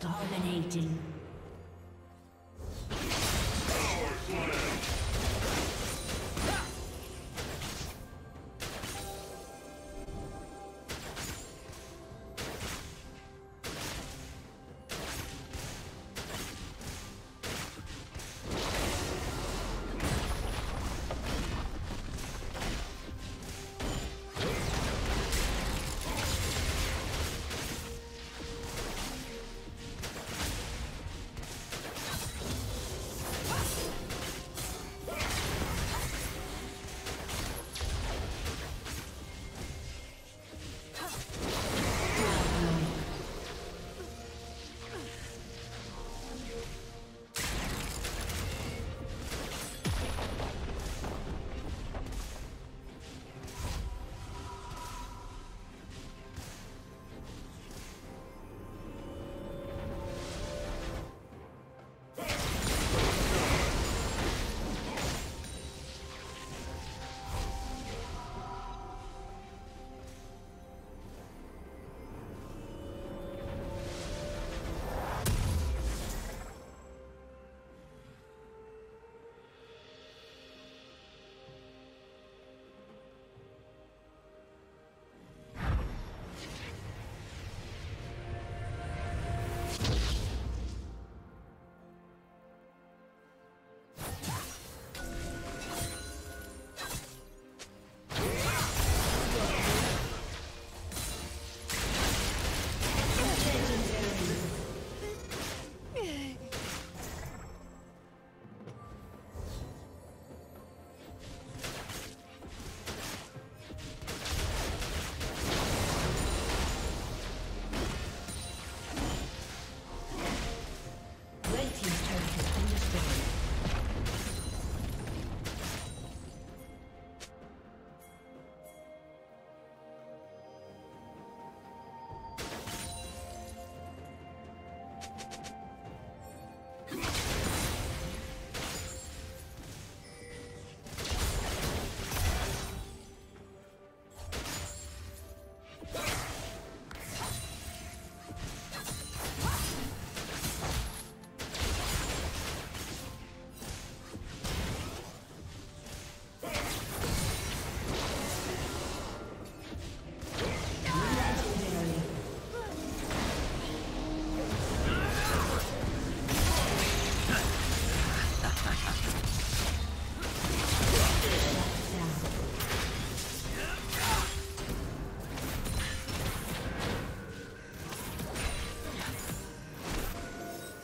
Dominating.